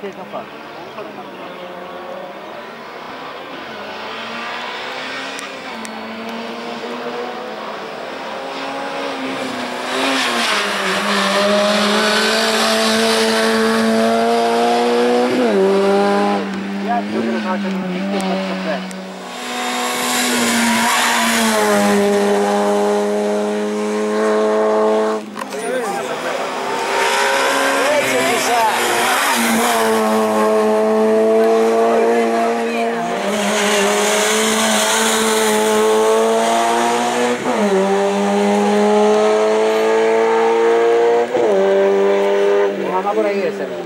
che ha fatto? Grazie per la faccia, non mi faccio bene. por ahí debe ser.